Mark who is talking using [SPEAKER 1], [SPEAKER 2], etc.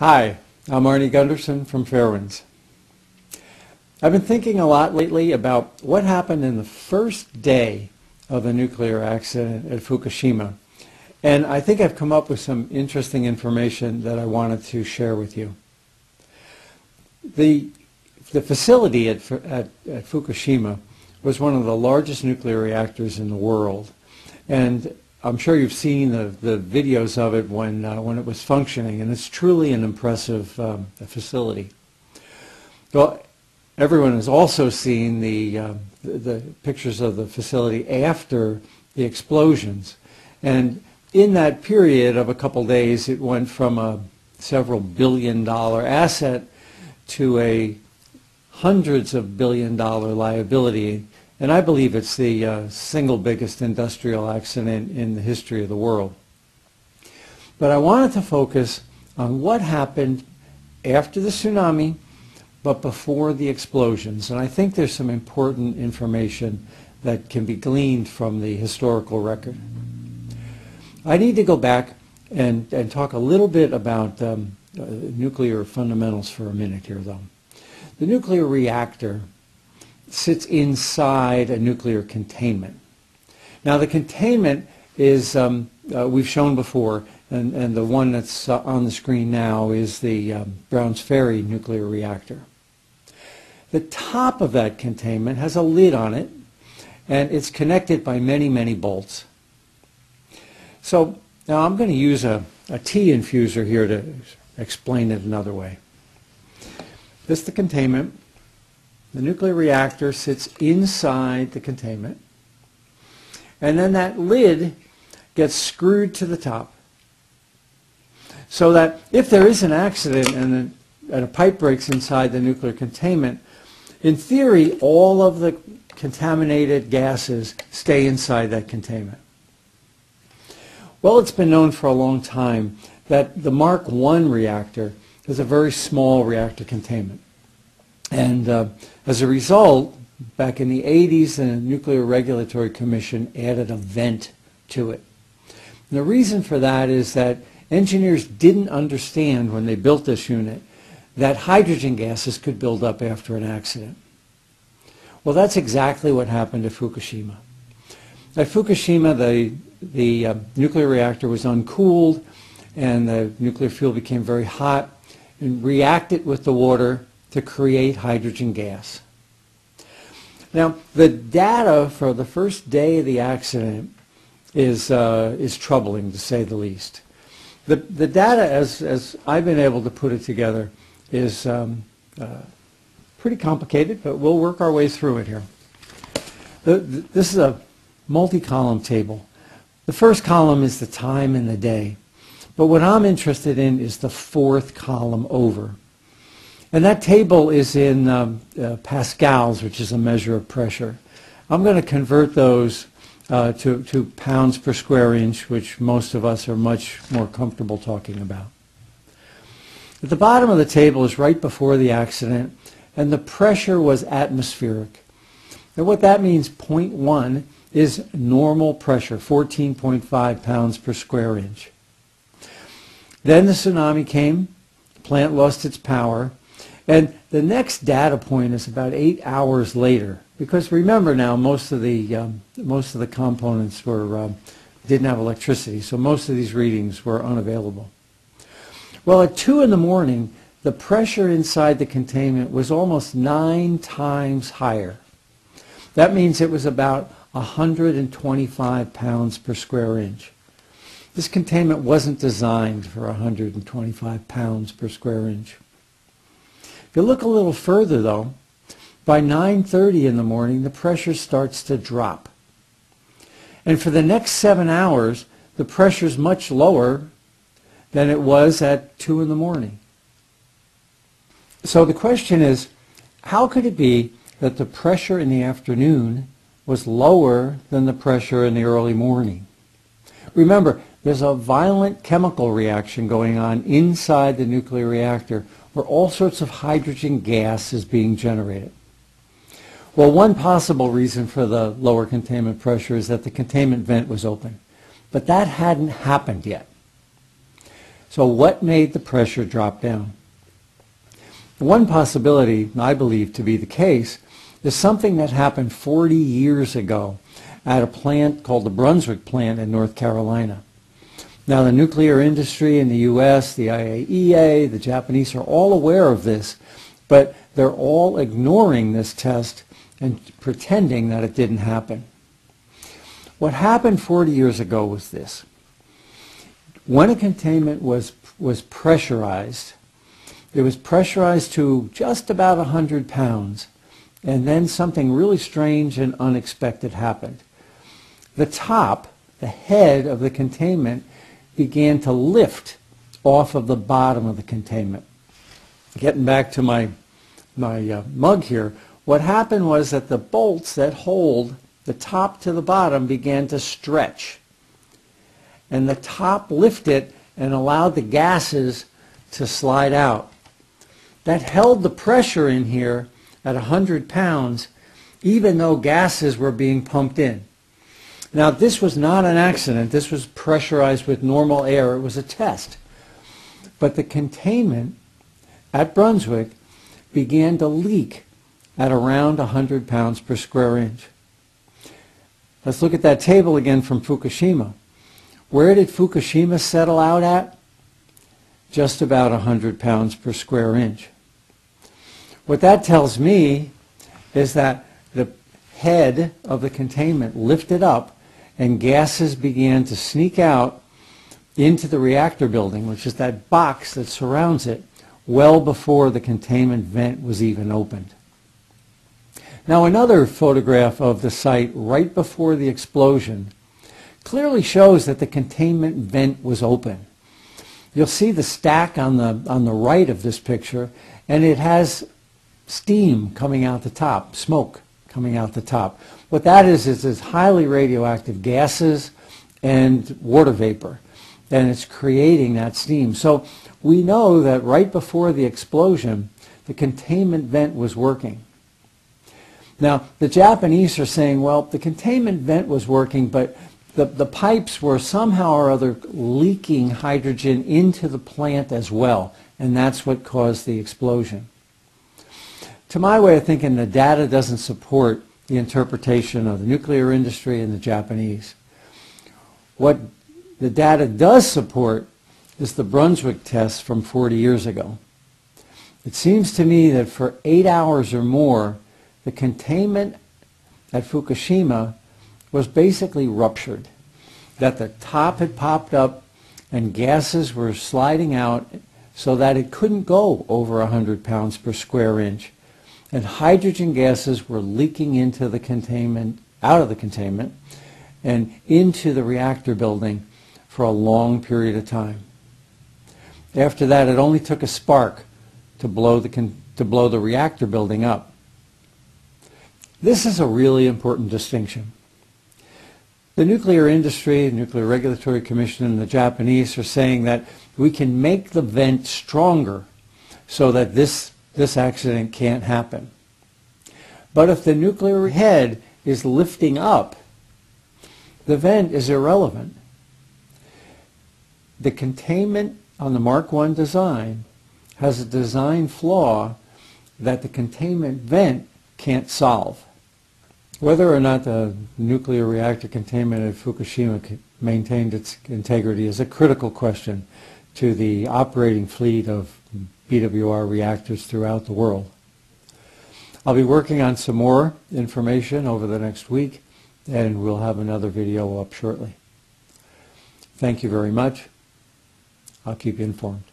[SPEAKER 1] Hi, I'm Arnie Gundersen from Fairewinds. I've been thinking a lot lately about what happened in the first day of the nuclear accident at Fukushima. And I think I've come up with some interesting information that I wanted to share with you. The, the facility at, at, at Fukushima was one of the largest nuclear reactors in the world. And I'm sure you've seen the, the videos of it when, uh, when it was functioning, and it's truly an impressive um, facility. Well, everyone has also seen the, uh, the, the, pictures of the facility after the explosions. And in that period of a couple days, it went from a several billion dollar asset to a hundreds of billion dollar liability and I believe it's the uh, single biggest industrial accident in the history of the world. But I wanted to focus on what happened after the tsunami, but before the explosions. And I think there's some important information that can be gleaned from the historical record. I need to go back and, and talk a little bit about um, uh, nuclear fundamentals for a minute here, though. The nuclear reactor sits inside a nuclear containment. Now the containment is, um, uh, we've shown before, and, and the one that's uh, on the screen now is the um, Browns Ferry nuclear reactor. The top of that containment has a lid on it, and it's connected by many, many bolts. So now I'm going to use a, a tea infuser here to explain it another way. This is the containment. The nuclear reactor sits inside the containment. And then that lid gets screwed to the top. So that if there is an accident and a, and a pipe breaks inside the nuclear containment, in theory, all of the contaminated gases stay inside that containment. Well, it's been known for a long time that the Mark I reactor is a very small reactor containment. And uh, as a result, back in the 80s, the Nuclear Regulatory Commission added a vent to it. And the reason for that is that engineers didn't understand when they built this unit that hydrogen gases could build up after an accident. Well, that's exactly what happened at Fukushima. At Fukushima, the, the uh, nuclear reactor was uncooled and the nuclear fuel became very hot and reacted with the water to create hydrogen gas. Now, the data for the first day of the accident is, uh, is troubling, to say the least. The, the data, as, as I've been able to put it together, is um, uh, pretty complicated, but we'll work our way through it here. The, the, this is a multi-column table. The first column is the time and the day. But what I'm interested in is the fourth column over. And that table is in um, uh, pascals, which is a measure of pressure. I'm going to convert those uh, to, to pounds per square inch, which most of us are much more comfortable talking about. At the bottom of the table is right before the accident, and the pressure was atmospheric. And what that means, 0.1, is normal pressure, 14.5 pounds per square inch. Then the tsunami came, the plant lost its power, and the next data point is about eight hours later, because remember now, most of the um, most of the components were um, didn't have electricity, so most of these readings were unavailable. Well, at two in the morning, the pressure inside the containment was almost nine times higher. That means it was about 125 pounds per square inch. This containment wasn't designed for 125 pounds per square inch. If you look a little further, though, by 9.30 in the morning, the pressure starts to drop. And for the next seven hours, the pressure is much lower than it was at 2 in the morning. So the question is, how could it be that the pressure in the afternoon was lower than the pressure in the early morning? Remember, there's a violent chemical reaction going on inside the nuclear reactor where all sorts of hydrogen gas is being generated. Well, one possible reason for the lower containment pressure is that the containment vent was open. But that hadn't happened yet. So what made the pressure drop down? One possibility, I believe to be the case, is something that happened 40 years ago at a plant called the Brunswick plant in North Carolina. Now the nuclear industry in the U.S., the IAEA, the Japanese are all aware of this, but they're all ignoring this test and pretending that it didn't happen. What happened 40 years ago was this. When a containment was, was pressurized, it was pressurized to just about 100 pounds, and then something really strange and unexpected happened. The top, the head of the containment, began to lift off of the bottom of the containment. Getting back to my, my uh, mug here, what happened was that the bolts that hold the top to the bottom began to stretch. And the top lifted and allowed the gases to slide out. That held the pressure in here at 100 pounds, even though gases were being pumped in. Now, this was not an accident. This was pressurized with normal air. It was a test. But the containment at Brunswick began to leak at around 100 pounds per square inch. Let's look at that table again from Fukushima. Where did Fukushima settle out at? Just about 100 pounds per square inch. What that tells me is that the head of the containment lifted up and gases began to sneak out into the reactor building, which is that box that surrounds it, well before the containment vent was even opened. Now another photograph of the site right before the explosion clearly shows that the containment vent was open. You'll see the stack on the, on the right of this picture, and it has steam coming out the top, smoke coming out the top. What that is, is it's highly radioactive gases and water vapor, and it's creating that steam. So we know that right before the explosion, the containment vent was working. Now, the Japanese are saying, well, the containment vent was working, but the, the pipes were somehow or other leaking hydrogen into the plant as well, and that's what caused the explosion. To my way of thinking, the data doesn't support the interpretation of the nuclear industry and the Japanese. What the data does support is the Brunswick test from 40 years ago. It seems to me that for eight hours or more, the containment at Fukushima was basically ruptured, that the top had popped up and gases were sliding out so that it couldn't go over 100 pounds per square inch and hydrogen gases were leaking into the containment, out of the containment, and into the reactor building for a long period of time. After that, it only took a spark to blow the, to blow the reactor building up. This is a really important distinction. The nuclear industry, the Nuclear Regulatory Commission, and the Japanese are saying that we can make the vent stronger so that this this accident can't happen. But if the nuclear head is lifting up, the vent is irrelevant. The containment on the Mark I design has a design flaw that the containment vent can't solve. Whether or not the nuclear reactor containment at Fukushima maintained its integrity is a critical question to the operating fleet of BWR reactors throughout the world. I'll be working on some more information over the next week and we'll have another video up shortly. Thank you very much. I'll keep you informed.